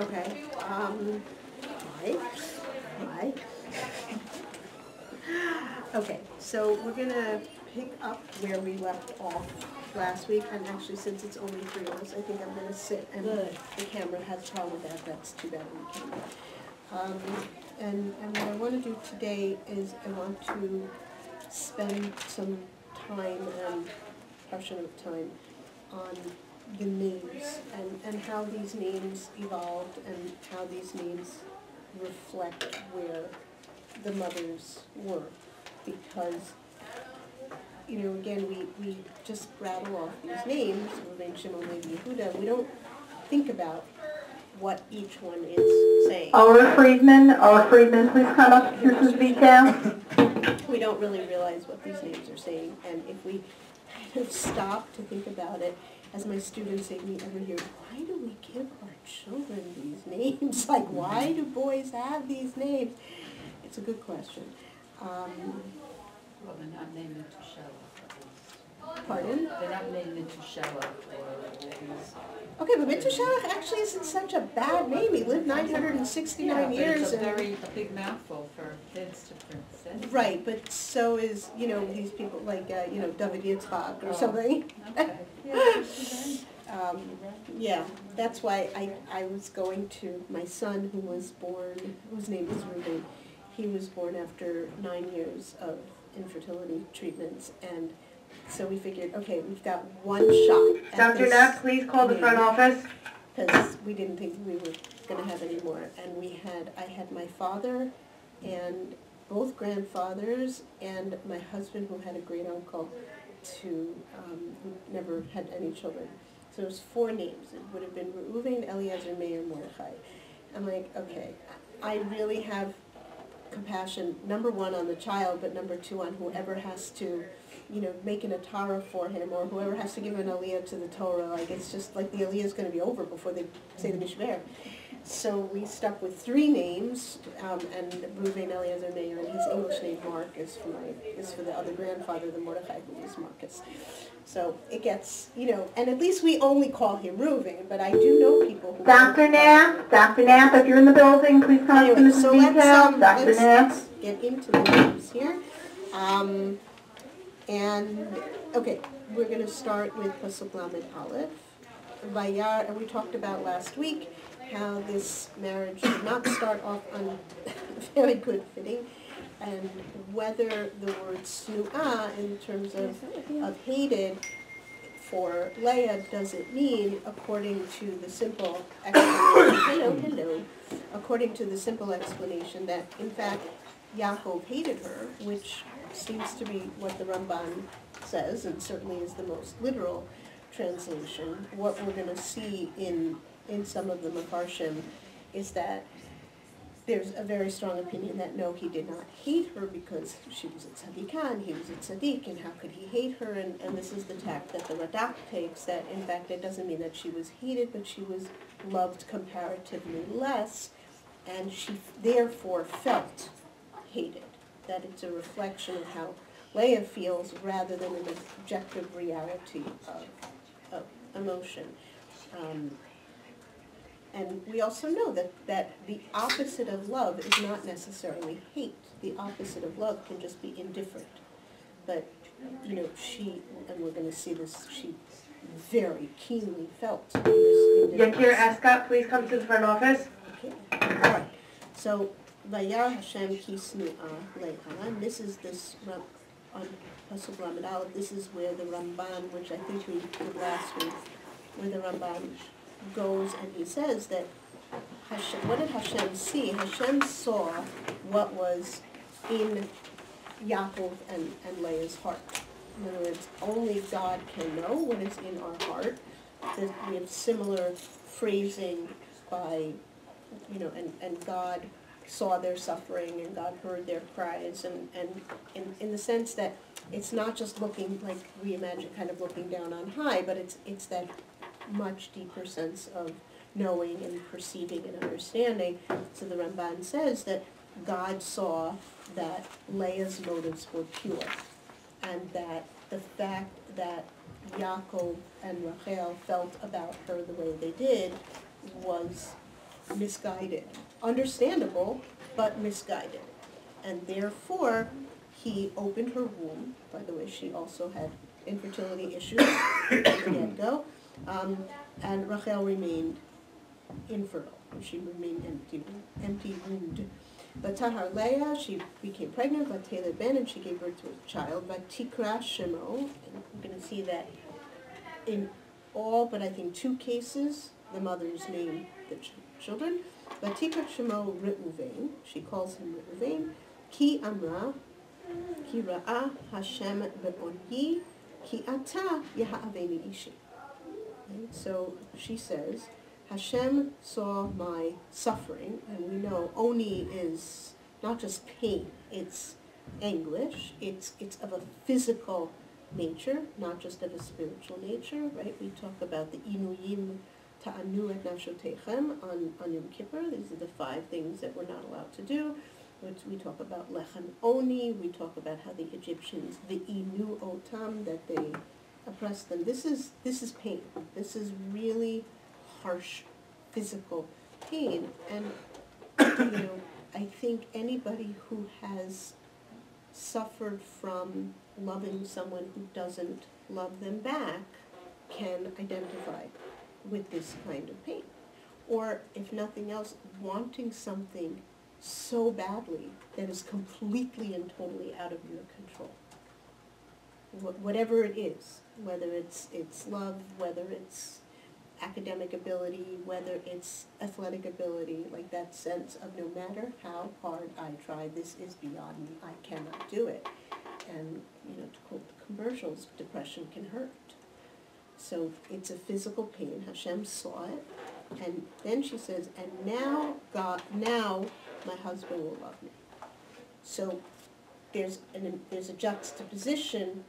Okay, um, hi, hi. Okay, so we're gonna pick up where we left off last week, and actually, since it's only three of us, I think I'm gonna sit, and Good. the camera has a problem with that, that's too bad on the camera. Um, and, and what I wanna do today is I want to spend some time and portion of time on the names and, and how these names evolved and how these names reflect where the mothers were. Because, you know, again, we, we just rattle off these names, Reuven, Shimon, Levi, Yehuda, we don't think about what each one is saying. Our Friedman, our Friedman, please come up here to speak now. we don't really realize what these names are saying, and if we kind of stop to think about it, as my students say to me every year, why do we give our children these names? Like, why do boys have these names? It's a good question. Um, Well, they're not named. Pardon? They're not named Metushelach or. Okay, but Metushelach actually isn't such a bad name. He lived nine hundred and sixty-nine Yeah, years it's a very, big mouthful for kids to pronounce. Right, but so is, you know, these people like, uh, you know, David Yitzhak or Oh. something. Okay. Yeah, Um, yeah, that's why I, I was going to, my son who was born, whose name is Ruben, he was born after nine years of infertility treatments, and so we figured, okay, we've got one shot Dr. Knapp, please call the front office. Because we didn't think we were gonna have any more, and we had, I had my father and both grandfathers, and my husband who had a great uncle to, um, who never had any children. So it was four names, it would have been Reuven, Eliezer, Meir, Mordechai. I'm like, okay, I really have compassion, number one on the child, but number two on whoever has to, you know, making a atara for him, or whoever has to give an aliyah to the Torah, like, it's just like the aliyah is gonna be over before they say the mishmer. So we stuck with three names, um, and Reuven Eliezer Meir, and his English name Mark is for my, is for the other grandfather, the Mordechai, who is Marcus. So it gets, you know, and at least we only call him Reuven, but I do know people who. Dr. Knapp, Dr. Knapp, if you're in the building, please come up to Anyway, so Mrs. let's, um, Dr. let's, Knapp. let's get into the names here. Um, and, okay, we're gonna start with Pasuk Lamed Aleph. Vayar, and we talked about last week how this marriage did not start off on very good footing, and whether the word snu'ah in terms of, of hated for Leah does it mean, according to the simple explanation, hello, hello, according to the simple explanation that in fact Yaakov hated her, which seems to be what the Ramban says, and certainly is the most literal translation. What we're gonna see in, in some of the Mefarshim is that there's a very strong opinion that no, he did not hate her because she was a tzadikah and he was a tzaddik, and how could he hate her? And, and this is the tact that the Radak takes, that in fact it doesn't mean that she was hated, but she was loved comparatively less, and she therefore felt hated. That it's a reflection of how Leah feels rather than an objective reality of, of emotion. Um, and we also know that, that the opposite of love is not necessarily hate. The opposite of love can just be indifferent. But, you know, she, and we're gonna see this, she very keenly felt this indifference. Yakir Escott, please come to the front office. Okay, all right. So, Vayar Hashem and this is this, on Pasuk Lamed Aleph, this is where the Ramban, which I think we did last week, where the Ramban goes and he says that Hashem, what did Hashem see? Hashem saw what was in Yaakov and, and Leah's heart. In other words, only God can know what is in our heart. We have similar phrasing by, you know, and, and God saw their suffering and God heard their cries and, and in, in the sense that it's not just looking like we imagine kind of looking down on high, but it's it's that much deeper sense of knowing and perceiving and understanding. So the Ramban says that God saw that Leah's motives were pure, and that the fact that Yaakov and Rachel felt about her the way they did was misguided. Understandable, but misguided. And therefore, he opened her womb. By the way, she also had infertility issues from the get-go. Um, and Rachel remained infertile. She remained empty, empty wombed. But Tahar Leah, she became pregnant, but Taylor Ben, and she gave birth to a child, but Tikra Shemo, and we're gonna see that in all but I think two cases, the mothers name the ch- children. Tikra Shemo Reuven, she calls him Reuven, Ki Amra, Ki Ra'a Hashem Be'oni, Ki Ata Yeha'aveni Ishi. So she says, Hashem saw my suffering, and we know Oni is not just pain, it's anguish, it's, it's of a physical nature, not just of a spiritual nature, right? We talk about the Inuyim Ta'anu et Nafshotechem on, on Yom Kippur. These are the five things that we're not allowed to do. Which we talk about Lechem Oni, we talk about how the Egyptians, the Inu Otam, that they oppressed them. This is, this is pain. This is really harsh physical pain. And, you know, I think anybody who has suffered from loving someone who doesn't love them back can identify with this kind of pain. Or, if nothing else, wanting something so badly that is completely and totally out of your control. Wh- Whatever it is, whether it's, it's love, whether it's academic ability, whether it's athletic ability, like that sense of no matter how hard I try, this is beyond me, I cannot do it. And, you know, to quote the commercials, depression can hurt. So it's a physical pain, Hashem saw it, and then she says, and now God, now my husband will love me. So there's an, there's a juxtaposition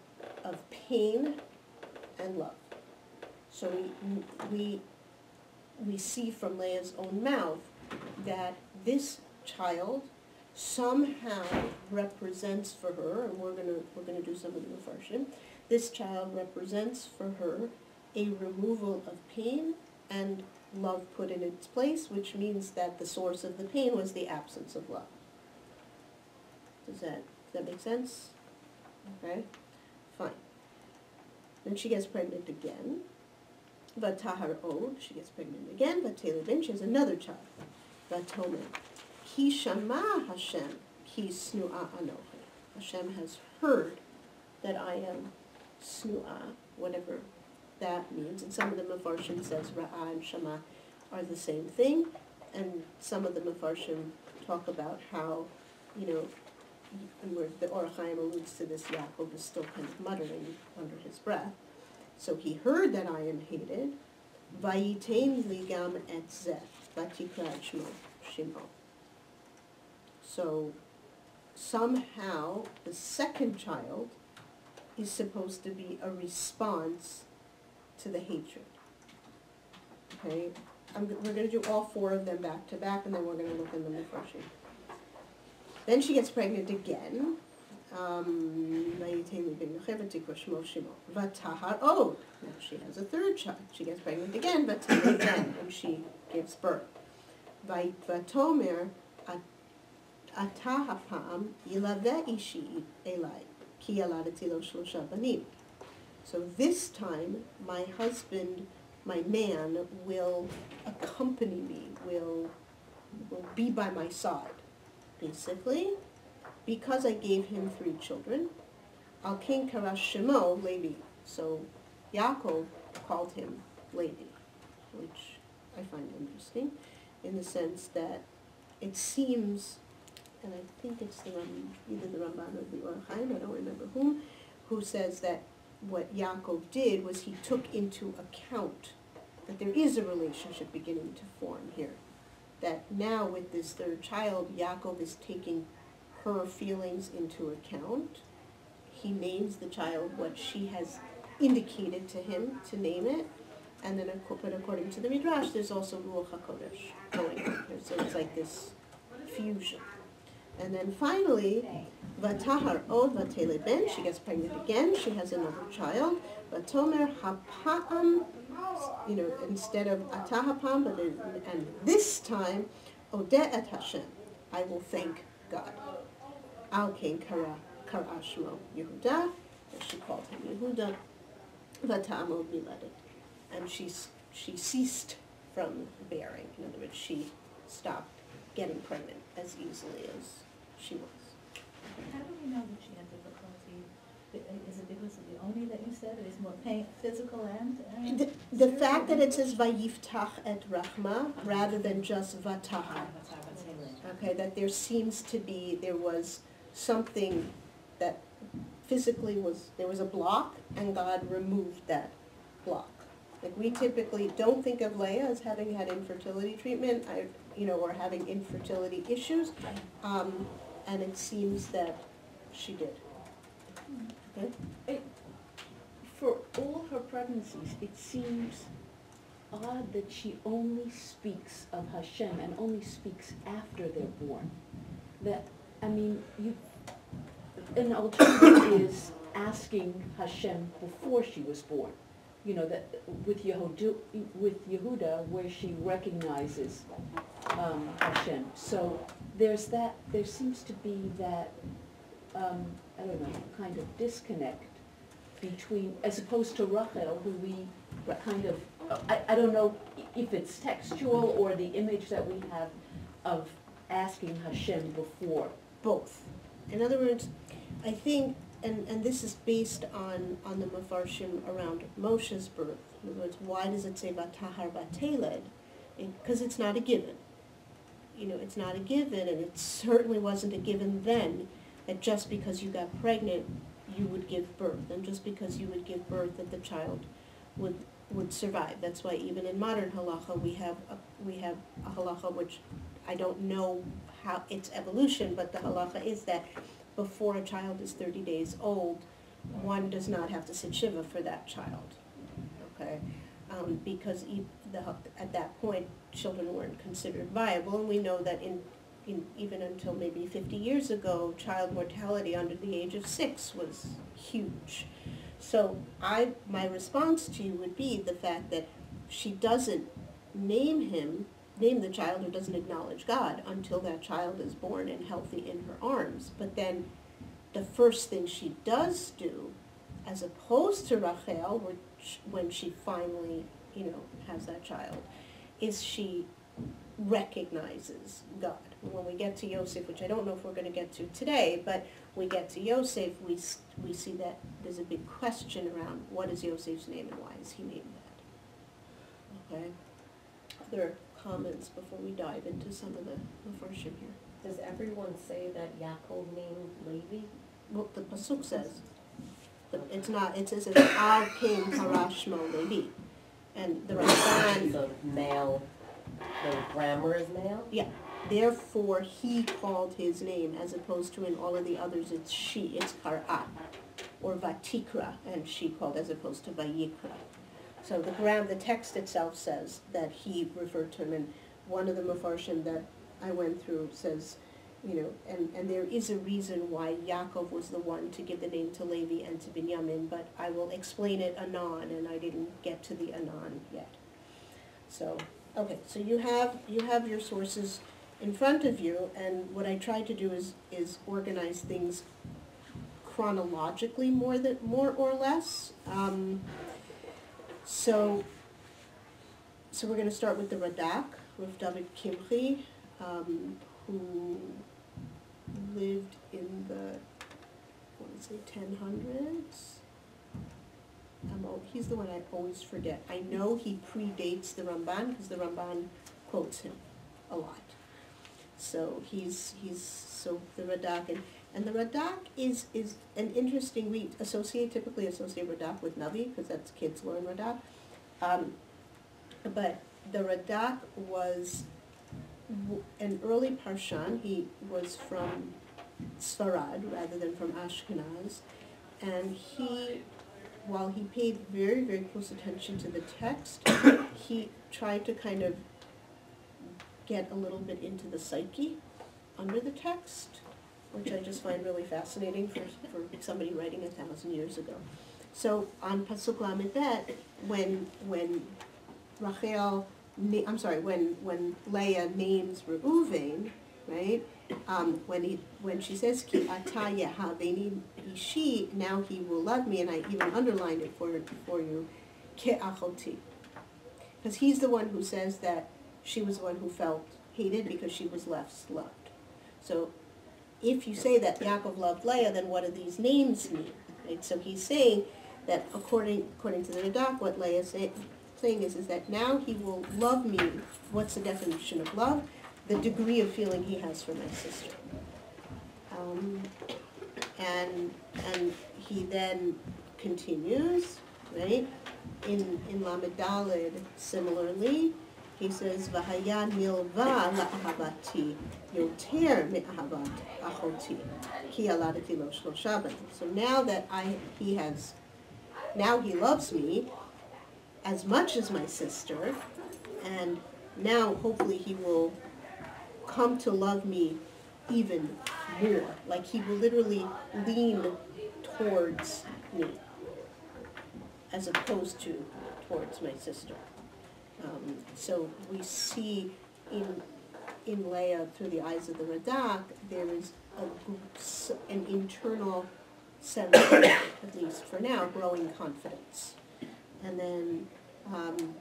of pain and love. So we, we, we see from Leah's own mouth that this child somehow represents for her, and we're gonna, we're gonna do some of the mafarshim, this child represents for her a removal of pain and love put in its place, which means that the source of the pain was the absence of love. Does that, does that make sense? Okay, fine. Then she gets pregnant again. Vatahar od, she gets pregnant again. Vatela ben, she has another child. Vatomer, ki shama Hashem, ki snua anochi. Hashem has heard that I am snua, whatever that means. And some of the Mefarshim says Ra'ah and Shema are the same thing. And some of the Mefarshim talk about how, you know, and where the Or Chaim alludes to this, Yaakov is still kind of muttering under his breath. So he heard that I am hated. Vayitain ligam et zeh, shmo, shimo. So somehow the second child is supposed to be a response to the hatred. Okay, I'm, we're gonna do all four of them back to back, and then we're gonna look in the Mepharshim. Then she gets pregnant again. Um, od. Now she has a third child. She gets pregnant again, Vatahar again, and she gives birth. Vayit vatomer at- ata hapam ishi elai ki yaladati lo shlosha banim. So this time, my husband, my man, will accompany me, will, will be by my side. Basically, because I gave him three children, Al King Karash Shemo, Levi. So Yaakov called him Levi, which I find interesting, in the sense that it seems, and I think it's the Ram, either the Ramban or the Or Chaim, I don't remember whom, who says that what Yaakov did was he took into account that there is a relationship beginning to form here. That now with this third child, Yaakov is taking her feelings into account. He names the child what she has indicated to him to name it. And then, but according to the Midrash, there's also Ruach HaKodesh going on. So it's like this fusion. And then finally, Vatahar od vatele ben, she gets pregnant again, she has another child. Vatomer hapa'am you know, instead of atahapam, but and this time, ode et Hashem, I will thank God. Al kain kara kara shmo Yehuda, she called him Yehuda, vatamo miledet, and she she ceased from bearing. In other words, she stopped getting pregnant as easily as she was. How do we know that she had difficulty? Is it because of the oni that you said, it is more pain, physical and? and The, the fact that it says vayiftach et rachma rather than just vataha, okay, that there seems to be, there was something that physically was, there was a block and God removed that block. Like we typically don't think of Leah as having had infertility treatment, I, you know, or having infertility issues. Um, and it seems that she did. Okay? For all her pregnancies, it seems odd that she only speaks of Hashem and only speaks after they're born. That, I mean, you, an alternative is asking Hashem before she was born. You know, that with Yehuda, with Yehuda, where she recognizes um, Hashem. So there's that, there seems to be that, um, I don't know, kind of disconnect between, as opposed to Rachel, who we kind of, I, I don't know if it's textual or the image that we have of asking Hashem before. both. In other words, I think, and, and this is based on, on the Mefarshim around Moshe's birth. In other words, why does it say Vatahar Vateled? Because it's not a given. You know, it's not a given, and it certainly wasn't a given then, that just because you got pregnant, you would give birth, and just because you would give birth, that the child would, would survive. That's why even in modern halacha, we have, a we have a halacha which I don't know how its evolution, but the halacha is that before a child is thirty days old, one does not have to sit shiva for that child, okay? Um, because e- the, at that point, children weren't considered viable, and we know that in, in, even until maybe fifty years ago, child mortality under the age of six was huge. So I, my response to you would be the fact that she doesn't name him, name the child or doesn't acknowledge God until that child is born and healthy in her arms. But then the first thing she does do, as opposed to Rachel, which, when she finally, you know, has that child, is she recognizes God. When we get to Yosef, which I don't know if we're going to get to today, but we get to Yosef, we, we see that there's a big question around what is Yosef's name and why is he named that. Okay? Other comments before we dive into some of the Mepharshim here? Does everyone say that Yaakov named Levi? Well, the Pasuk says, but it's not, it says, Al King Harashmo Levi. And the Ramban The male, the grammar is male? Yeah, therefore he called his name, as opposed to in all of the others, it's she, it's Kar'a, or Vatikra, and she called as opposed to Vayikra. So the gram, the text itself says that he referred to him, and one of the Mefarshim that I went through says, you know, and, and there is a reason why Yaakov was the one to give the name to Levi and to Binyamin, but I will explain it anon, and I didn't get to the anon yet. So, okay, so you have, you have your sources in front of you, and what I try to do is, is organize things chronologically more than, more or less. Um, so, so we're gonna start with the Radak, with David Kimchi, um, who lived in the, I say ten hundreds? Um, oh, he's the one I always forget. I know he predates the Ramban, because the Ramban quotes him a lot. So he's, he's, so the Radak, and, and the Radak is, is an interesting, we associate, typically associate Radak with Navi, because that's kids learn Radak. Um, but the Radak was an early Parshan, he was from Sfarad rather than from Ashkenaz, and he, while he paid very, very close attention to the text, he tried to kind of get a little bit into the psyche under the text, which I just find really fascinating for, for somebody writing a thousand years ago. So on Pasuk Lamed Bet, when, when Rachel, I'm sorry, when, when Leah names Reuven, right? Um, when he, when she says, Ki ata yehaveni ishi, now he will love me, and I even underlined it for, for you, ke. Because he's the one who says that she was the one who felt hated because she was less loved. So if you say that Yaakov loved Leah, then what do these names mean? Right? So he's saying that according according to the Radak, what Leah is saying is, is that now he will love me. What's the definition of love? The degree of feeling he has for my sister. Um, and and he then continues, right? In in Lamed Daled, similarly, he says, "V'haya nilva la'ahavati yoter me'ahavat achoti, ki aladati lo shlosha b'nim." So now that I he has, now he loves me as much as my sister, and now hopefully he will come to love me even more. Like he will literally lean towards me as opposed to towards my sister. Um, so we see in in Leah through the eyes of the Radak, there is a, an internal sense, at least for now, growing confidence. And then, um,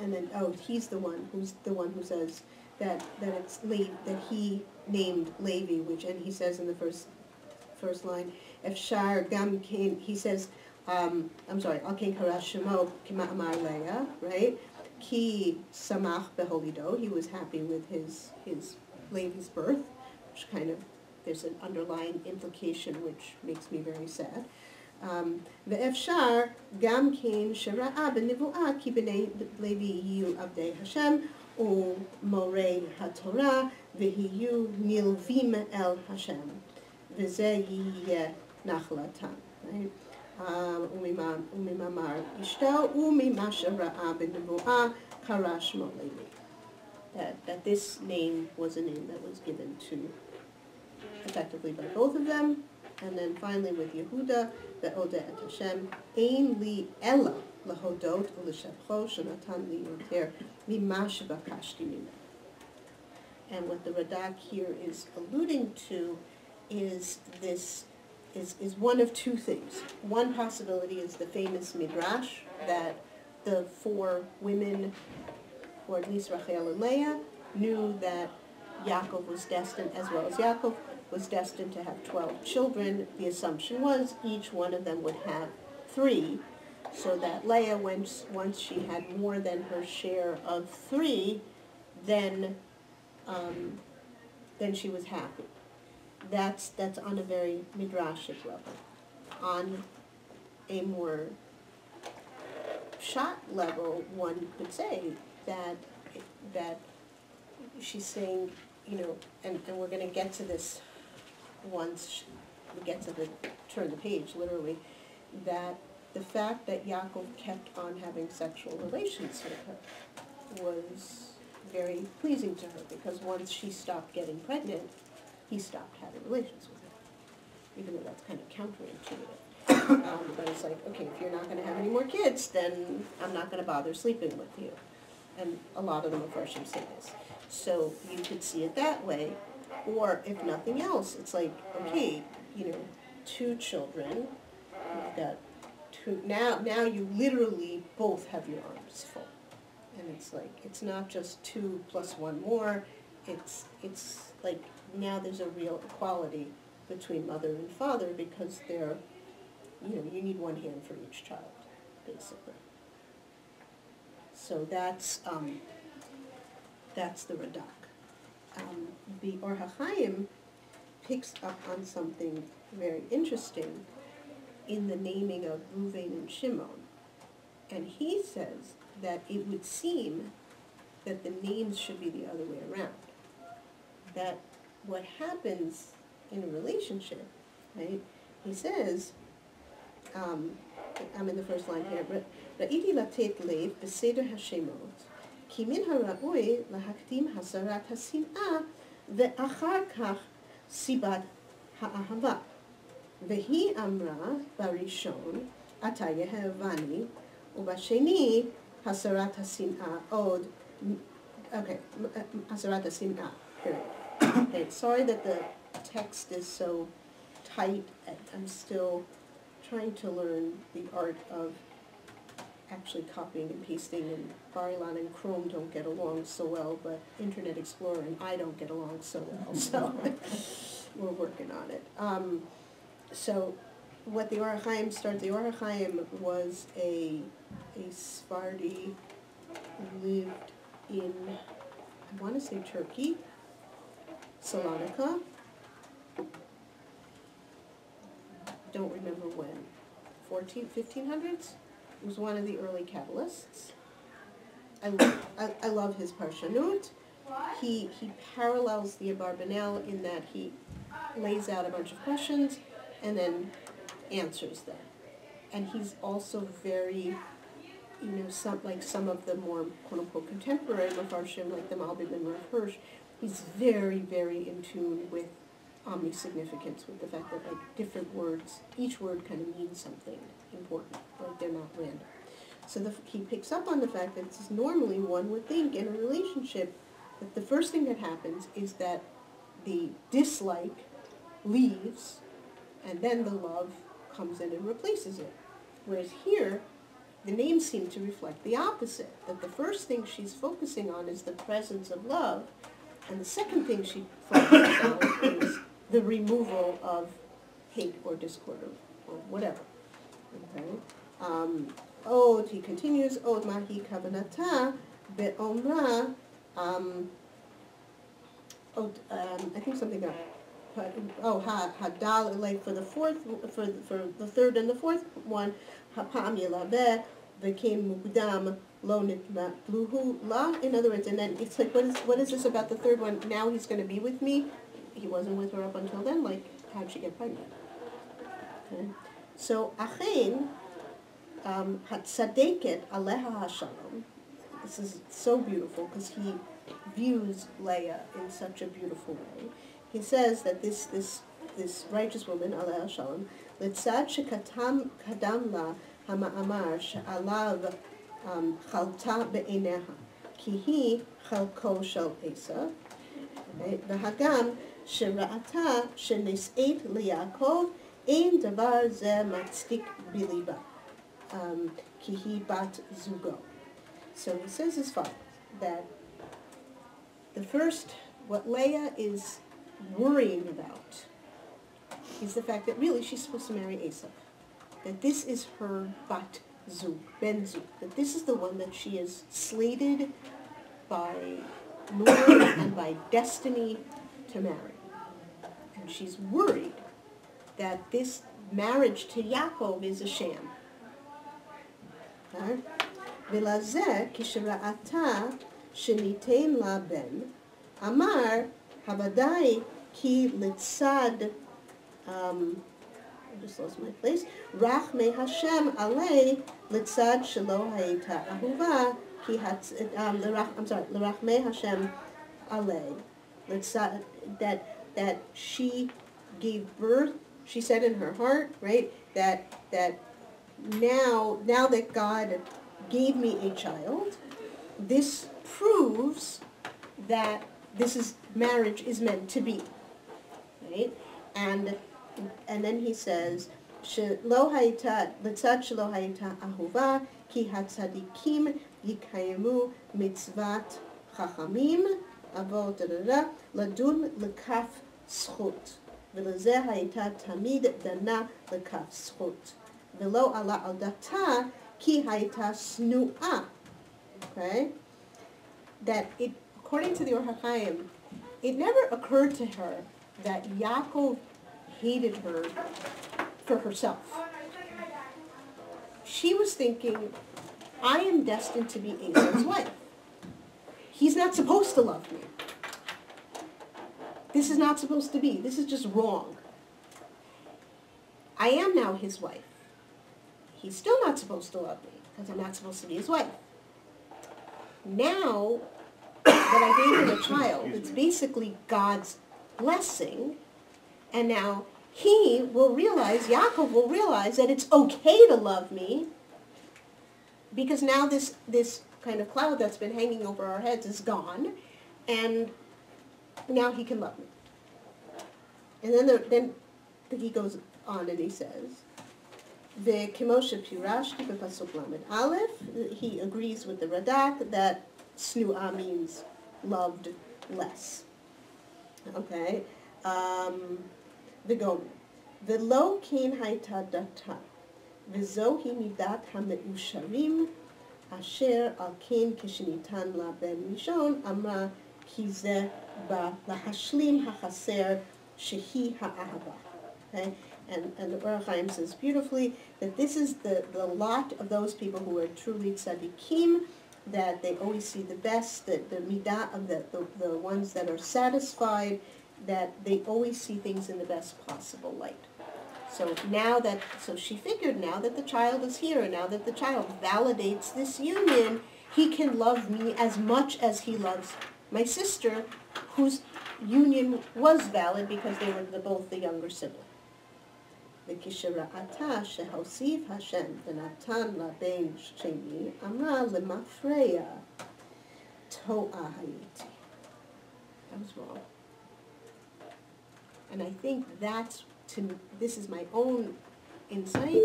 and then, oh, he's the one who's the one who says that that it's Le- that he named Levi, which and he says in the first first line, if Shar Gam came, he says, um, I'm sorry, Al Ken Karash Shemo Kima Amar Leah, right? Ki Samach Beholido, he was happy with his his Levi's birth, which kind of there's an underlying implication which makes me very sad. Um, ואפשר גם כן שראה בנבואה כי בני לוי יהיו עבדי השם ומורי התורה ויהיו נלווים אל השם וזה יהיה נחלתם. right? Um, וממה- וממאמר אשתו וממה שראה בנבואה קרא שמו לוי. That, that this name was a name that was given to effectively by both of them. and then finally with Yehuda, ve'oda et Hashem, ein li ella lahodot u'lishavcho shenatan li yoter mima shebakashti. And what the Radak here is alluding to is this, is, is one of two things. One possibility is the famous Midrash that the four women, or at least Rachel and Leah, knew that Yaakov was destined, as well as Yaakov, was destined to have 12 children. The assumption was each one of them would have three, so that Leah, once, once she had more than her share of three, then, um, then she was happy. That's, that's on a very midrashic level. On a more shot level, one could say that, that she's saying, you know, and, and we're gonna get to this once we get to the, turn the page, literally, that the fact that Yaakov kept on having sexual relations with her was very pleasing to her, because once she stopped getting pregnant, he stopped having relations with her, even though that's kind of counterintuitive. Um, but it's like, okay, if you're not gonna have any more kids, then I'm not gonna bother sleeping with you. And a lot of them the Mepharshim say this. So you could see it that way, or if nothing else, it's like, okay, you know, two children, you've got two, now, now you literally both have your arms full. And it's like, it's not just two plus one more, it's, it's like, now there's a real equality between mother and father because they're, you know, you need one hand for each child, basically. So that's, um, that's the Radak um, the Or HaChaim picks up on something very interesting in the naming of Reuven and Shimon. And he says that it would seem that the names should be the other way around. That what happens in a relationship, right? He says, um, I'm in the first line here, but Ra'iti latet lev hashemot כי מן הראוי להקדים הסרת השנאה ואחר כך סיבת האהבה. והיא אמרה בראשון, אתה יהבני, ובשני, הסרת השנאה עוד, okay, הסרת השנאה, period. Okay, sorry that the text is so tight, I'm still trying to learn the art of actually copying and pasting, and Bar-Ilan and Chrome don't get along so well, but Internet Explorer and I don't get along so well, so we're working on it. Um, so what the Or HaChaim started, the Or HaChaim was a, a Sephardi lived in, I want to say Turkey, Salonika. Don't remember when, 14, 1500s? Was one of the early Kabbalists. I, love, I, I love his Parshanut. He, he parallels the Abarbanel in that he lays out a bunch of questions and then answers them. And he's also very, you know, some like some of the more quote unquote contemporary Mefarshim, like the Malbim and Rav Hirsch, he's very, very in tune with omni significance, with the fact that like different words, each word kind of means something important, like they're not random. So the, he picks up on the fact that is normally one would think in a relationship that the first thing that happens is that the dislike leaves and then the love comes in and replaces it. Whereas here, the names seem to reflect the opposite, that the first thing she's focusing on is the presence of love, and the second thing she focuses on is the removal of hate or discord or, or whatever. Okay? Um, Od, he continues, Od mahi kavanata be'omra, um, Od, um, I think something else. Oh, ha, hadal, like for the fourth, for, for the third and the fourth one, hapam yelabe, became mukdam lo nitma la. In other words, and then it's like, what is, what is this about the third one? Now he's going to be with me He wasn't with her up until then. Like, how'd she get pregnant? Okay. So, achen, um, hatzadeket aleha hashalom. This is so beautiful because he views Leah in such a beautiful way. He says that this this this righteous woman, aleha shalom, litzad shekatam kadam la hama'amar she'alav um, chalta be'eneha, ki hi chalko shel Esav, והגם שראתה שנשאת ליעקב אין דבר זה מצדיק בליבה, um, כי היא בת So it says as follows, that the first, what Leah is worrying about is the fact that really she's supposed to marry Esav. That this is her bat zug, ben zug. That this is the one that she is slated by Lord and by destiny to marry And she's worried that this marriage to Yaakov is a sham. ולזה כשראתה שניתן לה בן, אמר הוודאי כי לצד, um, I just lost my place, רחמי השם עלי לצד שלא הייתה אהובה, כי הצ... um, לרח, I'm sorry, לרחמי השם עלי, לצד, that, that she gave birth, she said in her heart, right, that, that now, now that God gave me a child, this proves that this is marriage is meant to be, right? And and then he says, "Lo hayta letzad shelo hayta ahuva ki hatzadikim yikayimu mitzvat chachamim avot da ladun lekaf zchut ולזה הייתה תמיד דנה לכף זכות, ולא עלה על דתה כי הייתה שנואה. Okay? That it, according to the Or HaChaim, it never occurred to her that Yaakov hated her for herself. She was thinking, I am destined to be Esau's wife. Not supposed to love me. This is not supposed to be. This is just wrong. I am now his wife. He's still not supposed to love me because I'm not supposed to be his wife. Now that I gave him a child, it's basically God's blessing, and now he will realize, Yaakov will realize that it's okay to love me because now this, this kind of cloud that's been hanging over our heads is gone, and now he can love me. And then, the, then he goes on and he says, the Kimosha Pirashti Bepasuk Lamed Aleph, he agrees with the Radak that Snu'a means loved less. Okay? Um, the Gomer. The Lo Kain Haita Data. Vizohi Midat HaMe'usharim אשר על כן כשניתן לה בן ראשון, אמרה כי זה בא להשלים החסר שהיא האהבה. Okay? And, and the Baruch Chaim says beautifully that this is the, the lot of those people who are truly tzaddikim, that they always see the best, the, the midah of the, the, the ones that are satisfied, that they always see things in the best possible light. So now that, so she figured now that the child is here, now that the child validates this union, he can love me as much as he loves my sister, whose union was valid because they were the, both the younger sibling. וכשראתה שהוסיף השם ונתן לה בן שני, אמרה למפרע, טועה הייתי. That was wrong. And I think that's, to this is my own insight.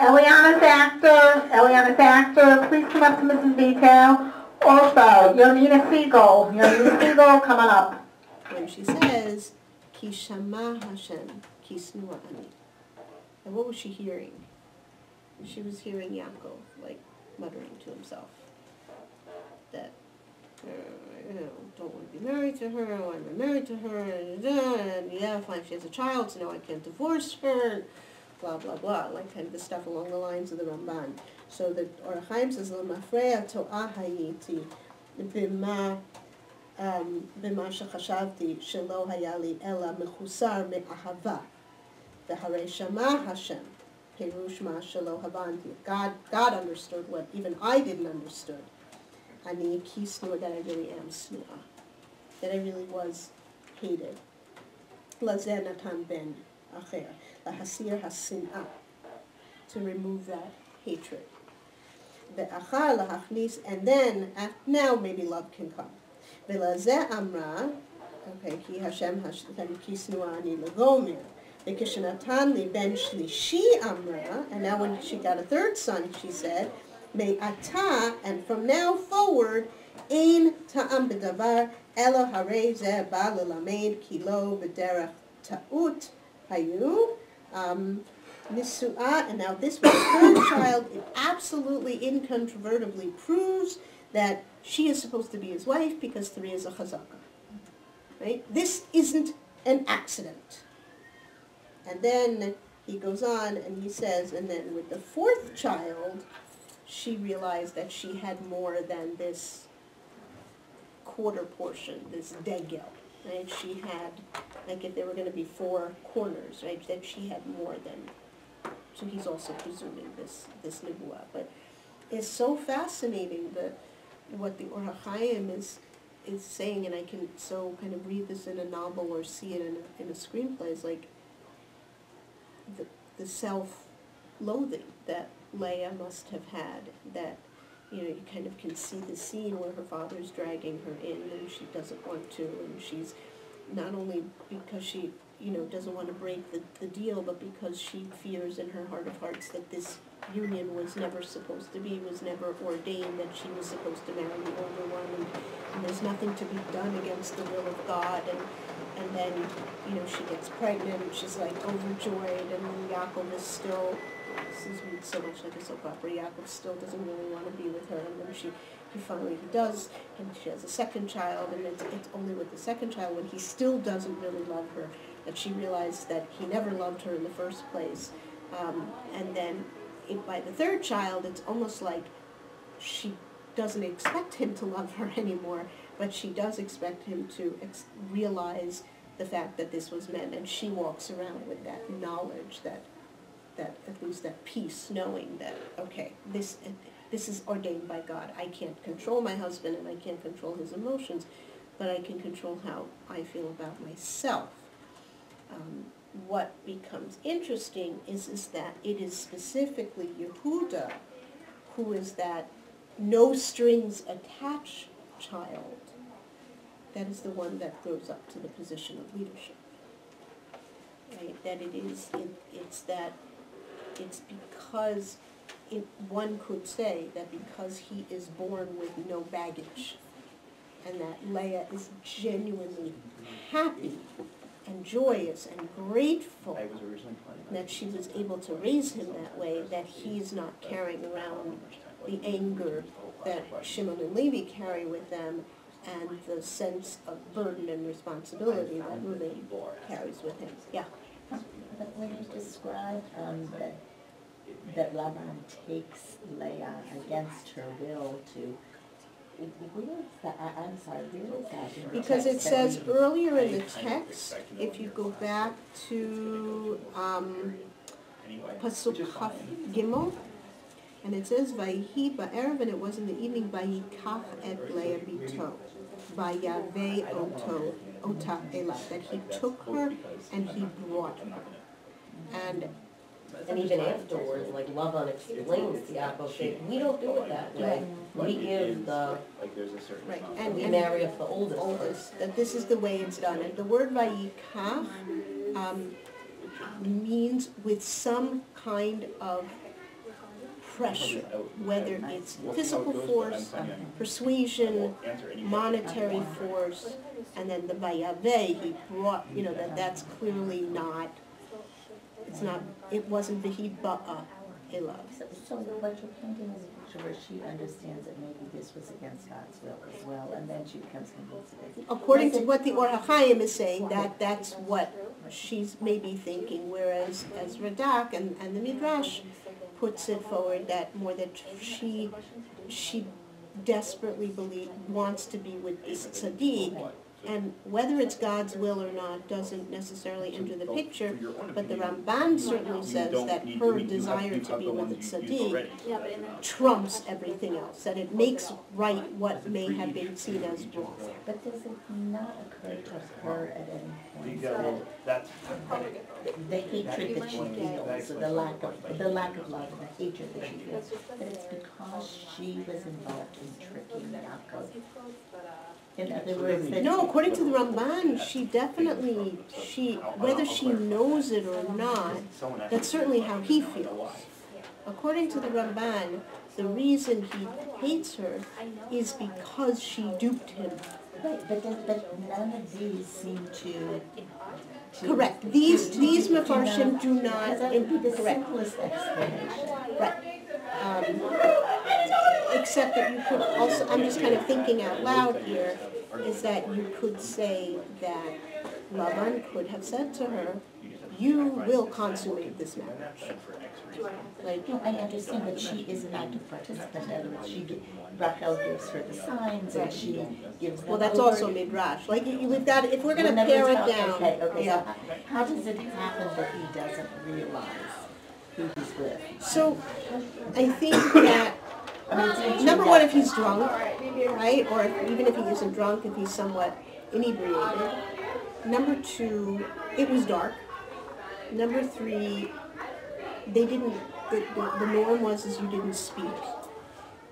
Eliana Factor, Eliana Factor, please come up to Mrs. Vito. Also, Yonina Siegel, Yonina Siegel, come on up. when she says, Ki shama Hashem, ki snua ani. And what was she hearing? She was hearing Yaakov, like, muttering to himself you know, don't want to be married to her, I want to be married to her, and, and yeah, fine, she has a child, so now I can't divorce her, and blah, blah, blah, like kind of the stuff along the lines of the Ramban. So the Or HaChaim says, L'mafreya to'a hayiti b'ma um, b'ma shechashavti shelo hayali ela mechusar me'ahava v'harei shama Hashem perushma shelo. God, God understood what even I didn't understand on the accused snore that I really am snore, that I really was hated. Lazer ben Acher, la hasir hasin'a, to remove that hatred. Be'achar lahachnis, and then, now maybe love can come. VeLaze amra, okay, ki Hashem hashem kisnua ani legomer. Ve'kishanatan li ben shlishi amra, and now when she got a third son, she said, מעתה, and from now forward, אין טעם בדבר, אלא הרי זה בא ללמד כי לא בדרך טעות היו. Um, Nisu'ah, and now this was the third child, it absolutely incontrovertibly proves that she is supposed to be his wife because three is a chazaka. Right? This isn't an accident. And then he goes on and he says, and then with the fourth child, she realized that she had more than this quarter portion, this degel. Right? She had, like if there were going to be four corners, right, that she had more than. So he's also presuming this, this nebuah. But it's so fascinating that what the Or HaChaim is is saying, and I can so kind of read this in a novel or see it in a, in a screenplay, is like the, the self-loathing that Leah must have had, that, you know, you kind of can see the scene where her father's dragging her in and she doesn't want to, and she's not only because she, you know, doesn't want to break the, the deal, but because she fears in her heart of hearts that this union was never supposed to be, was never ordained, that she was supposed to marry the older one, and, and there's nothing to be done against the will of God, and, and then, you know, she gets pregnant, and she's like overjoyed, and then Yaakov is still, this is so much like a soap opera, Yaakov still doesn't really want to be with her, and then she, he finally he does, and she has a second child, and it's, it's only with the second child, when he still doesn't really love her, that she realized that he never loved her in the first place, um, and then it, by the third child, it's almost like she doesn't expect him to love her anymore, but she does expect him to realize the fact that this was meant, and she walks around with that knowledge, that that at least that peace, knowing that okay, this this is ordained by God. I can't control my husband, and I can't control his emotions, but I can control how I feel about myself. Um, what becomes interesting is, is that it is specifically Yehuda who is that no strings attached child that is the one that grows up to the position of leadership. Right, that it is, it, it's that, it's because, it, one could say that because he is born with no baggage, and that Leah is genuinely happy and joyous and grateful I was originally planning. on- that she was able to raise him that way, that he's not carrying around the anger that Shimon and Levi carry with them and the sense of burden and responsibility that Reuven carries with him. Yeah, But when you describe um, that, that Lavan takes Leah against her will to, where is that, I, I'm sorry, where is that because it says earlier in the text, if you go back to, um, Anyway, Pasuk which is Chaf fine. Gimel, and it says, Vayihi ba'erev, and it was in the evening, Vayikach et Leah bito, Vayave oto, ota elah, that he took her and he brought her. And, And even afterwards, like Love explains to Yaakov, saying, we don't do it that way. We give the, Like, there's a certain. right, and, we and marry off the oldest first. oldest, that this is the way it's done. And the word Vayikach, um, means with some kind of pressure, whether it's We'll see how it physical force, I'm telling you, I persuasion, won't answer any monetary force, and then the vayave, he brought, you know, that that's clearly not, it's not, it wasn't vihi ba'a elav. So, so what you're painting is a picture where she understands that maybe this was against God's will as well, and then she becomes convinced of it. According to what the Or HaChaim is saying, that, that's what she's maybe thinking, whereas as Radak and, and the Midrash puts it forward that more that she, she desperately believe, wants to be with this tzaddik, and whether it's God's will or not doesn't necessarily enter the picture, but the Ramban certainly says that her desire to be with the tzaddik trumps everything else, that it makes right what may have been seen as wrong. But does it not occur to her at any point that the hatred that she feels, the lack of, the lack of love, the hatred that she feels, that it's because she was involved in tricking Yaakov? In other words, that. No, according to the Ramban, she definitely, she, whether she knows it or not, that's certainly how he feels. According to the Ramban, the reason he hates her is because she duped him. Right, but, then- but none of these seem to. to- Correct, these, to- these to- to mafarshim do not, Because that would be the correct, simplest explanation. right. Um, Except that you could also, I'm just kind of thinking out loud here, is that you could say that Lavan could have said to her, you will consummate this marriage. Like, No, I understand that she is an active participant, in other she, Rachel gives her the signs and she gives well, that's over. also midrash, like, we've got, if we're gonna pare it Okay, down, okay, so yeah. how- how does it happen that he doesn't realize who he's with? So, I think that, I mean, number one, if he's drunk, right, or if- even if he isn't drunk, if he's somewhat inebriated. Number two, it was dark. Number three, they didn't, the, the, the norm was is you didn't speak.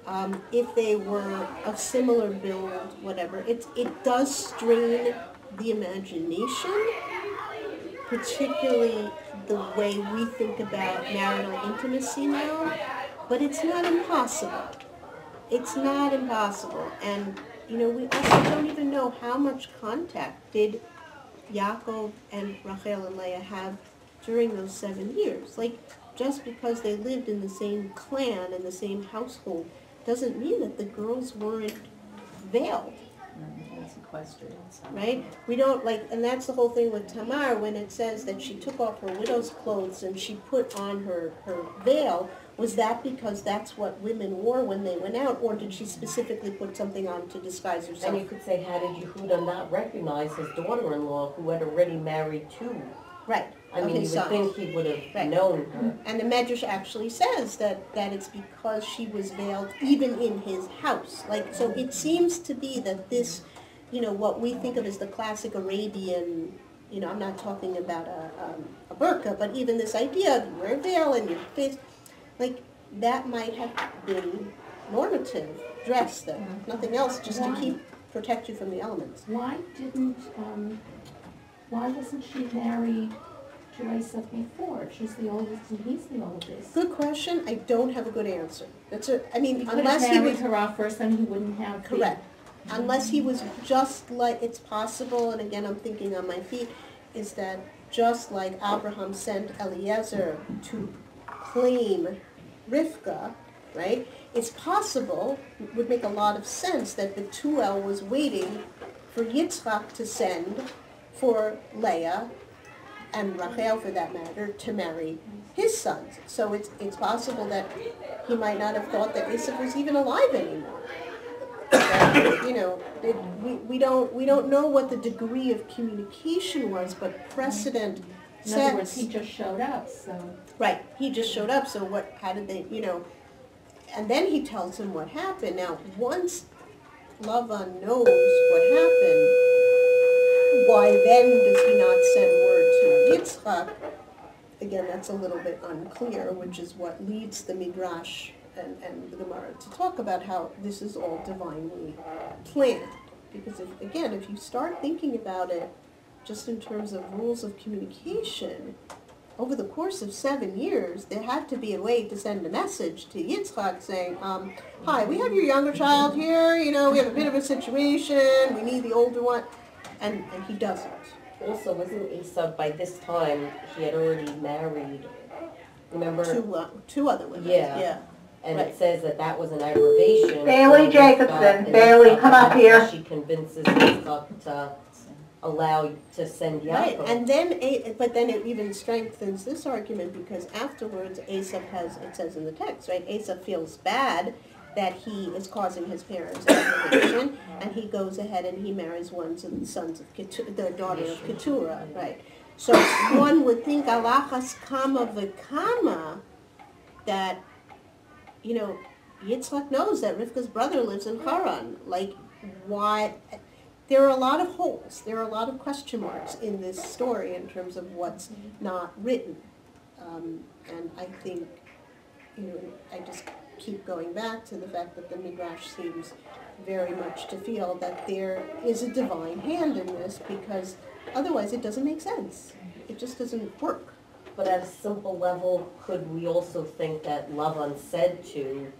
Um, if they were of similar build, whatever, it, it does strain the imagination, particularly the way we think about marital intimacy now, but it's not impossible. It's not impossible, and, you know, we also don't even know how much contact did Yaakov and Rachel and Leah have during those seven years. Like, just because they lived in the same clan and the same household doesn't mean that the girls weren't veiled, mm-hmm. And sequestered and so. right? We don't like, and that's the whole thing with Tamar when it says that she took off her widow's clothes and she put on her, her veil. Was that because that's what women wore when they went out, or did she specifically put something on to disguise herself? And you could say, how did Yehuda not recognize his daughter-in-law who had already married two? Right, I mean, you his would sons. think he would have Right. known her. And the Midrash actually says that, that it's because she was veiled even in his house. Like, so it seems to be that this, you know, what we think of as the classic Arabian you know, I'm not talking about a, um, a burqa, but even this idea of you wear a veil and your face, like, that might have been normative dress though, nothing else, just to keep, protect you from the elements. Why didn't, um, why wasn't she married to Esav before? She's the oldest and he's the oldest. Good question, I don't have a good answer. That's a, I He mean, could have unless he married was, her off first, then he wouldn't have the. correct, unless he was just like, it's possible, and again, I'm thinking on my feet, is that just like Abraham sent Eliezer to claim Rivka, right? It's possible, would make a lot of sense that Bethuel was waiting for Yitzchak to send for Leah and Rachel for that matter to marry his sons. So it's it's possible that he might not have thought that Esav was even alive anymore. That, you know, it, we, we don't we don't know what the degree of communication was, but precedent In other words, he just showed up, so. Right, he just showed up, so what, how did they, you know, and then he tells him what happened. Now, once Lavan knows what happened, why then does he not send word to Yitzchak? Again, that's a little bit unclear, which is what leads the Midrash and, and the Gemara to talk about how this is all divinely planned. Because if, again, if you start thinking about it just in terms of rules of communication, over the course of seven years, there had to be a way to send a message to Yitzchak saying, um, hi, we have your younger child here, you know, we have a bit of a situation, we need the older one, and, and he doesn't. Also, wasn't Esav, by this time, he had already married, remember? Two, uh, two other women, Yeah. yeah. And right. it says that that was an aggravation. Bailey Jacobson. Bailey, come up here. She convinces Yitzchak to allow, to send Right, Yaakov. and then, A- but then it even strengthens this argument because afterwards Esav has, it says in the text, right, Esav feels bad that he is causing his parents aggravation, and he goes ahead and he marries one of the sons of Ketu- the daughter of Keturah, right? So one would think alachas kama v'kama, that, you know, Yitzchak knows that Rivka's brother lives in Haran, like, why, there are a lot of holes, there are a lot of question marks in this story in terms of what's not written. Um, and I think, you know, I just keep going back to the fact that the Midrash seems very much to feel that there is a divine hand in this because otherwise it doesn't make sense. It just doesn't work. But at a simple level, could we also think that Lavan said to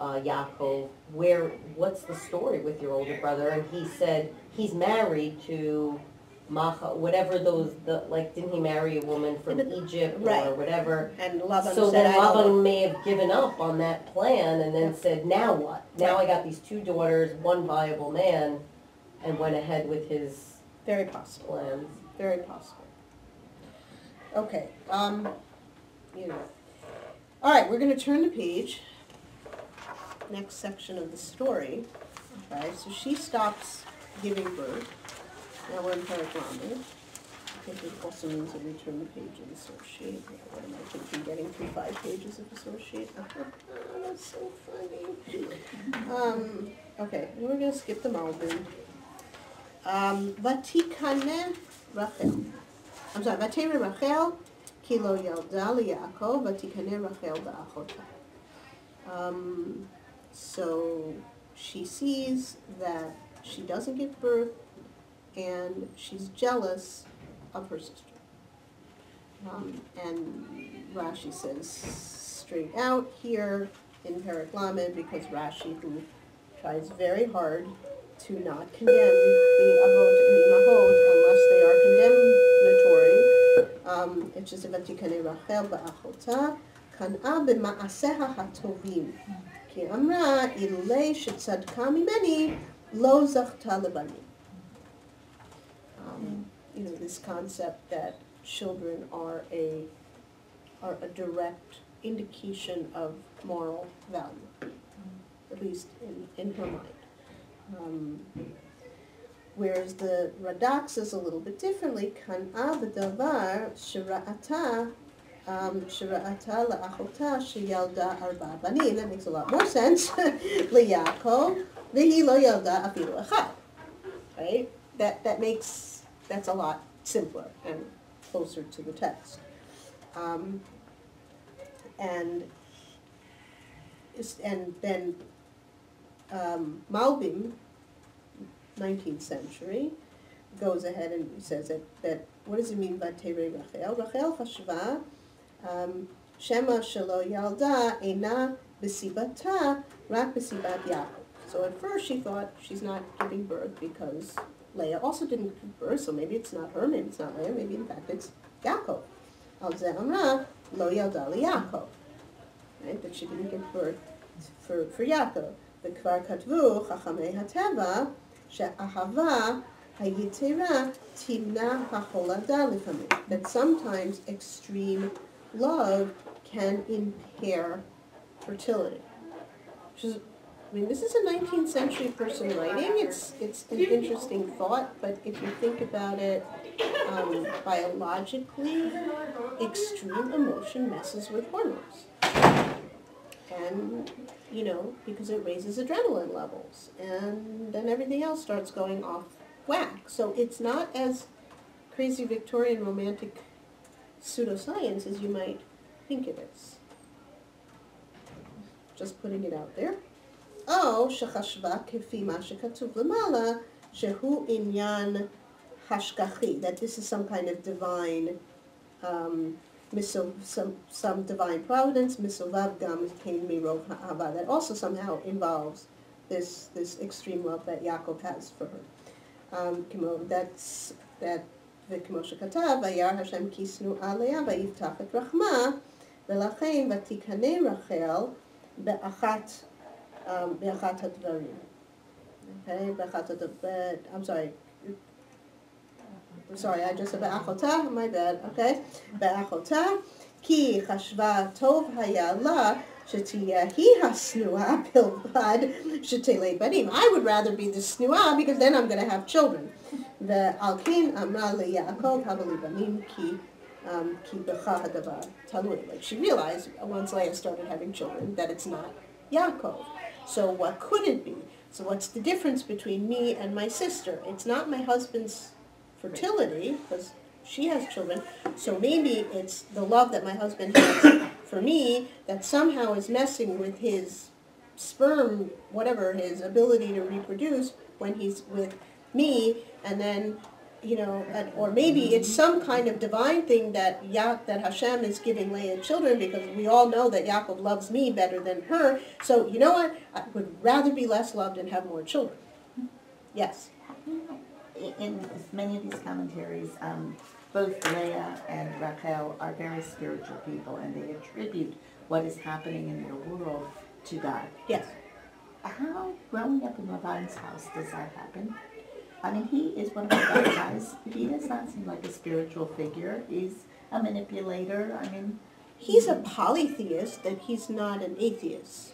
uh, Yaakov, where, what's the story with your older brother? And he said, he's married to Macha, whatever those, the, like, didn't he marry a woman from but- Egypt or whatever? And Lavan So said, then I Lavan may have given up on that plan and then said, now what? Now I got these two daughters, one viable man, and went ahead with his Very possible. plans. Very possible. Okay, um, you know. All right, we're gonna turn the page. Next section of the story. Okay, so she stops giving birth. Now we're in Paragrama. I think it also means that we turn the page and associate. What am I thinking, getting through five pages of associate? That's so funny. Um, okay, we're gonna skip the Malbim. Um, Vatikane Rachel. I'm sorry. רחל, Rachel kilo yaldali Yaakov ותקנא Rachel לאחותה. Um, so she sees that she doesn't give birth and she's jealous of her sister. Um, and Rashi says straight out here in Perek Lamed because Rashi, who tries very hard to not condemn the Avot and the Mahot unless they are condemned um, it's just ותקנא רחל באחותה, קנאה במעשיה הטובים. כי אמרה, אילולא שצדקה ממני, לא זכתה לבנים. Um, you know, this concept that children are a, are a direct indication of moral value, at least in, in her mind. Um, Whereas the Radak says a little bit differently, Kan'a b'davar shira'ata um, shira'ata la'achota sheyalda arba bani. That makes a lot more sense. Liyako v'hi lo yalda. Right? That, that makes, that's a lot simpler and closer to the text. Um, and and then um, Malbim 19th century, goes ahead and says that, that what does it mean by Terei Rachel? Rachel Chashva, um, Shema Shelo Yalda Eina Besibata Rak Besibat Yaakov. So at first she thought she's not giving birth because Leah also didn't give birth, so maybe it's not her, maybe it's not Leah, maybe in fact it's Yaakov. Al Amra Lo Yalda Yaakov. Right, that she didn't give birth for, for Yaakov. The Kvar Katvu Chachamei Hateva שאהבה היתרה תמנע ההולדה לפעמים. That sometimes extreme love can impair fertility. Which is, I mean, this is a 19th century person writing. It's it's an interesting thought, but if you think about it um, biologically, extreme emotion messes with hormones, and you know because it raises adrenaline levels, and then everything else starts going off whack. So it's not as crazy Victorian romantic pseudoscience as you might think it is. Just putting it out there. או שחשבה כפי מה שכתוב למעלה, שהוא עניין השגחי, that this is some kind of divine, um, מסוב, some, some divine providence, מסובב גם כן מרוב האהבה, that also somehow involves this, this extreme love that Yaakov has for her. Um, כמו, that's, that, וכמו שכתב, וירא השם כי שנואה לאה ויפתח את רחמה, ולכן ותקנא רחל באחת um, באחת הדברים. Okay, באחת הדברים, I'm sorry. I'm sorry, I just said ba'achotah, my bad, okay? Ba'achotah, ki chashva tov hayala shetiyahi hasnua pilvad shetele banim. I would rather be the snua because then I'm going to have children. The alkin amra le'yakov havali banim ki um, like she realized once Leah started having children that it's not Yaakov. So what could it be? So what's the difference between me and my sister? It's not my husband's fertility, because she has children. So maybe it's the love that my husband has for me that somehow is messing with his sperm, whatever, his ability to reproduce when he's with me, and then you know, or maybe it's some kind of divine thing that Ya- that Hashem is giving Leah children because we all know that Yaakov loves me better than her. So you know what? I would rather be less loved and have more children. Yes. In- In many of these commentaries, um, both Leah and Rachel are very spiritual people, and they attribute what is happening in their world to God. Yes. How, growing up in Lavan's house, does that happen? I mean, he is one of the guys. He does not seem like a spiritual figure. He's a manipulator. I mean, He's a polytheist, that he's not an atheist.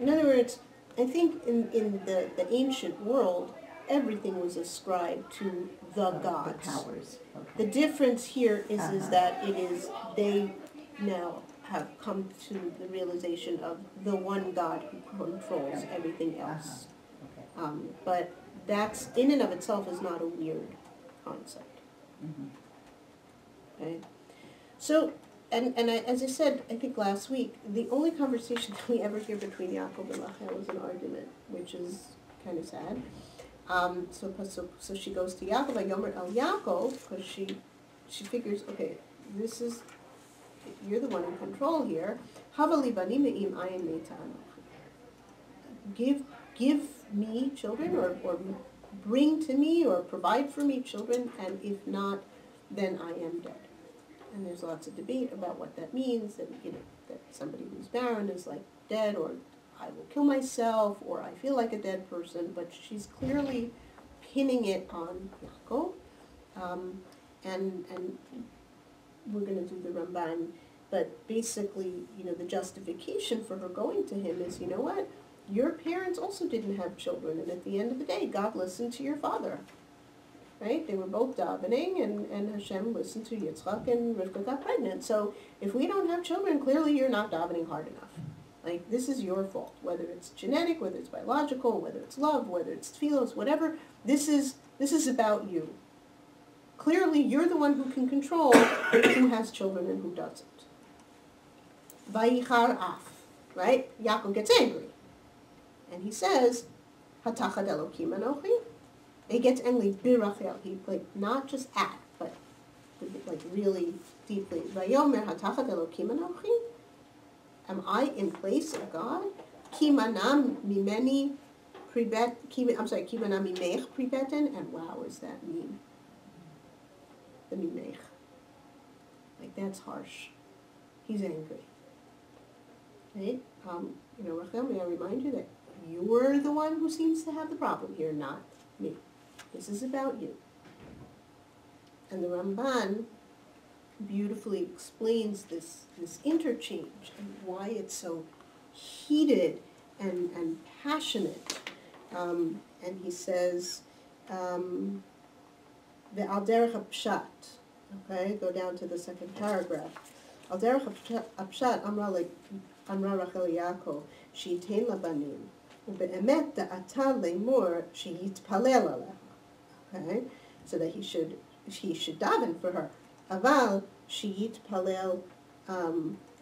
In other words, I think in, in the, the ancient world, everything was ascribed to the uh, gods. The powers. The difference here is, is Uh-huh. that it is, they now have come to the realization of the one God who controls everything else. Okay. Um, but that's, in and of itself, is not a weird concept. Mhm. Okay? So, and, and I, as I said, I think last week, the only conversation that we ever hear between Yaakov and Rachel is an argument, which is kind of sad. Um, so, so, so she goes to Yaakov, Yomer El Yaakov, because she, she figures, okay, this is, you're the one in control here. Hava li banim ve'im ayin. Give, give me children, or, or bring to me, or provide for me children, and if not, then I am dead. And there's lots of debate about what that means, and you know, that somebody who's barren is like dead, or I will kill myself, or I feel like a dead person, but she's clearly pinning it on Yaakov. Um, and, and we're gonna do the Ramban, but basically, you know, the justification for her going to him is, you know what? Your parents also didn't have children, and at the end of the day, God listened to your father right? They were both davening, and, and Hashem listened to Yitzchak, and Rivka got pregnant. So if we don't have children, clearly you're not davening hard enough. Like, this is your fault. Whether it's genetic, whether it's biological, whether it's love, whether it's feelings, whatever, this is, this is about you. Clearly, you're the one who can control who has children and who doesn't. Vayichar af, right? Yaakov gets angry. And he says, Hatachad Elokim Anochi. He gets angry, birachel. He, like, not just at, but like really deeply. Vayomer Hatachad Elokim Anochi. Am I in place of God? Ki manam mimeni pribet, I'm sorry, ki manam mimech pribeten, and wow, does that mean? The mimech. Like, that's harsh. He's angry. Right? Um, you know, Rachel, may I remind you that you're the one who seems to have the problem here, not me. This is about you. And the Ramban beautifully explains this, this interchange and why it's so heated and, and passionate. Um, and he says, um, the Alderich Apshat, okay, go down to the second paragraph. Alderich Apshat Amra Rachel Yaakov, Sheitain Labanim, Ube'emet da'ata lemur sheyitpalel Okay, so that he should, he should daven for her. אבל שיתפלל um,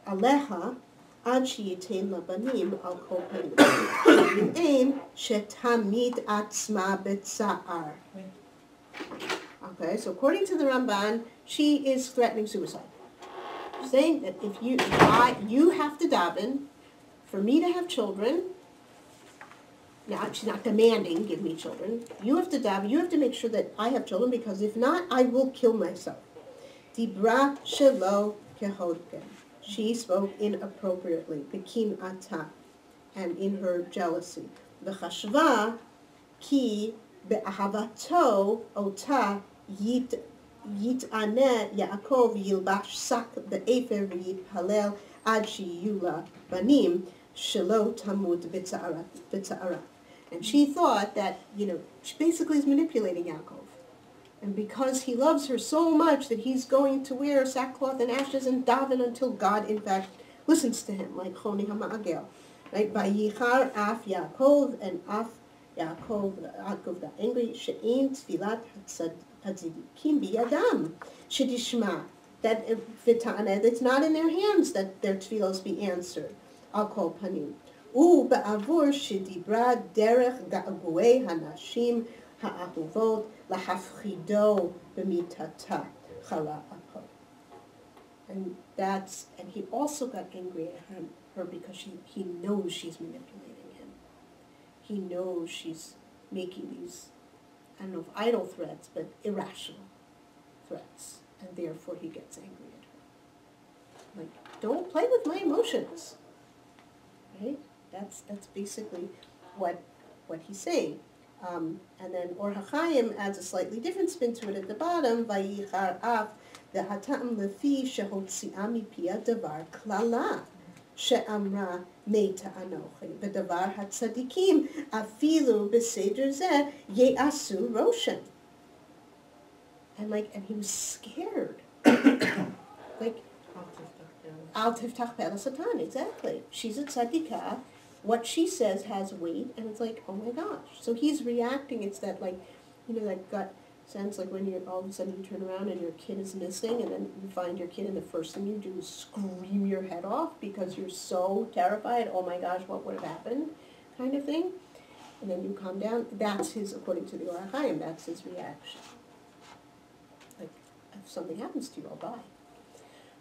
עליה עד שייתן לבנים על כל פנים. ואם שתמיד עצמה בצער. Okay, so according to the Ramban, she is threatening suicide. Saying that if you, if I, you have to daven for me to have children. Now, she's not demanding, give me children. You have to daven, you have to make sure that I have children because if not, I will kill myself. Dibra shelo kehodken. She spoke inappropriately, bikim ata, and in her jealousy. V'chashva ki be'ahavato ota yit yit yit'ane Yaakov yilbash sak be'efer v'yithalel ad shiyula banim shelo tamud b'tzara. And she thought that, you know, she basically is manipulating Yaakov. And because he loves her so much that he's going to wear sackcloth and ashes and daven until God, in fact, listens to him, like Choni HaMa'agel. Right? Vayichar af Yaakov and af Yaakov, Yaakov got angry, she'in tfilat tzadikim biyadam, shedishma. That uh, v'tana, it's not in their hands that their tefillos be answered. I'll call panim. U ba'avur shedibra derech ga'aguei And that's, and he also got angry at her, her because she, he knows she's manipulating him. He knows she's making these, I don't know if idle threats, but irrational threats. And therefore he gets angry at her. Like, don't play with my emotions. Right? That's, that's basically what, what he's saying. Um, and then Or HaChaim adds a slightly different spin to it at the bottom. Vayichar af והטעם לפי שהוציאה מפיה דבר קללה, שאמרה מתה אנוכי, ודבר הצדיקים אפילו בסדר זה יעשו רושם. And like, and he was scared. like, Al tiftach pe'el satan, exactly. She's a tzadikah. what she says has weight, and it's like, oh my gosh. So he's reacting. It's that like, you know, that gut sense, like when you all of a sudden you turn around and your kid is missing, and then you find your kid, and the first thing you do is scream your head off because you're so terrified. Oh my gosh, what would have happened? Kind of thing. And then you calm down. That's his, according to the Or HaChaim, that's his reaction. Like, if something happens to you, I'll die.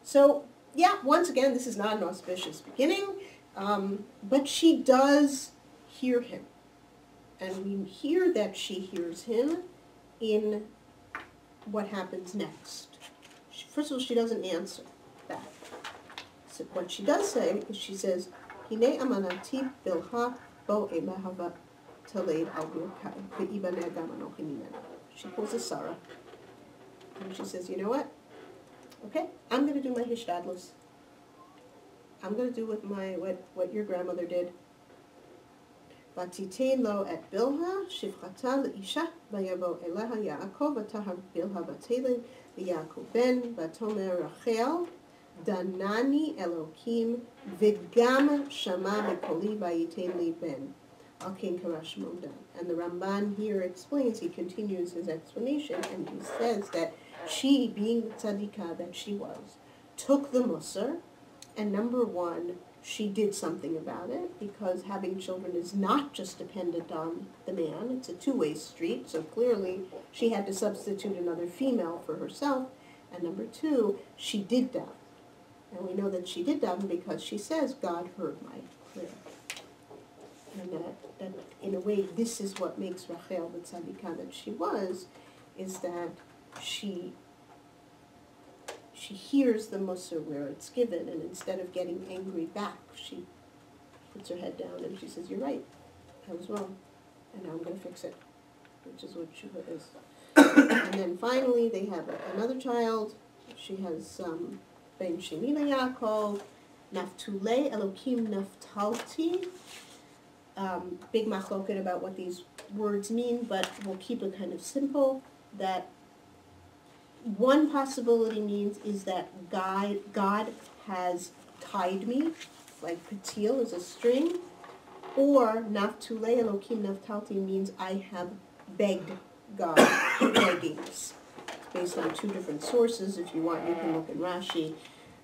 So, yeah, once again, this is not an auspicious beginning, um, but she does hear him. And we hear that she hears him in what happens next. She, first of all, she doesn't answer back. So what she does say is she says, Hine amanati bilha bo emahava taled al. She pulls a Sarah. And she says, you know what? Okay, I'm going to do my hishtadlus. I'm going to do what my what, what your grandmother did. ותיתן לו את בלהה, שפחתה לאישה, ויבוא אליה יעקב, ותהר בלהה בתלם, ויעקב בן, ותאמר רחל, דנני אלוקים, וגם שמע בקולי וייתן לי בן. Al כן קרא שמו דן. And the Ramban here explains, he continues his explanation, and he says that she, being the tzadikah that she was, took the musr, and number one, she did something about it because having children is not just dependent on the man, it's a two-way street, so clearly she had to substitute another female for herself. And number two, she did daven. And we know that she did daven because she says, God heard my prayer. And that, that in a way, this is what makes Rachel the tzadikah that she was, is that she she hears the Musar where it's given, and instead of getting angry back, she puts her head down and she says, "You're right, I was wrong, and now I'm going to fix it," which is what Shuva is. and then finally, they have another child. She has um, Ben Shemina Yaakov, Naftule Elokim Naftalti. Um, big machloket about what these words mean, but we'll keep it kind of simple. That one possibility means is that God, God has tied me, like patil is a string, or naftule elokim naftalti means I have begged God beggings. Based on two different sources. If you want, you can look in Rashi.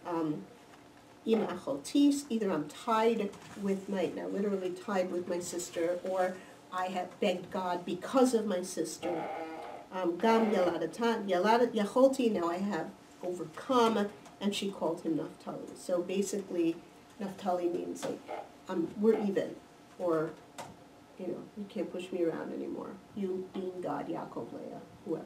Um, Im achotis, either I'm tied with my, now literally tied with my sister, or I have begged God because of my sister. Um, Gam yaladatan, yalad, yacholti, now I have overcome, and she called him Naphtali. So basically, Naphtali means like, um, we're even, or, you know, you can't push me around anymore. You being God, Yaakov, Leah, whoever.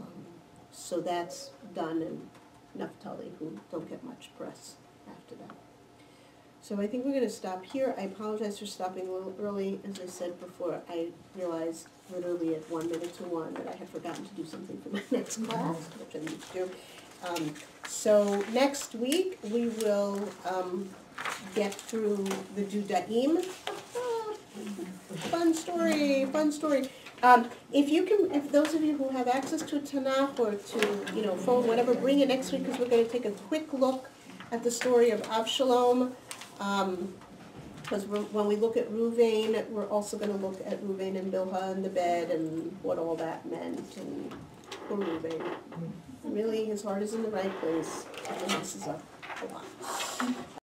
Um, so that's done and Naphtali, who don't get much press after that. So I think we're gonna stop here. I apologize for stopping a little early. As I said before, I realized literally at one minute to one that I had forgotten to do something for my next class, which I need to do. Um, so next week, we will, um, get through the dudaim. Fun story, fun story. Um, if you can, if those of you who have access to Tanakh or to, you know, phone, whatever, bring it next week, because we're gonna take a quick look at the story of Avshalom. Um, because when we look at Reuven, we're also gonna look at Reuven and Bilha and the bed and what all that meant and poor Reuven. Really, his heart is in the right place, and he messes up a lot.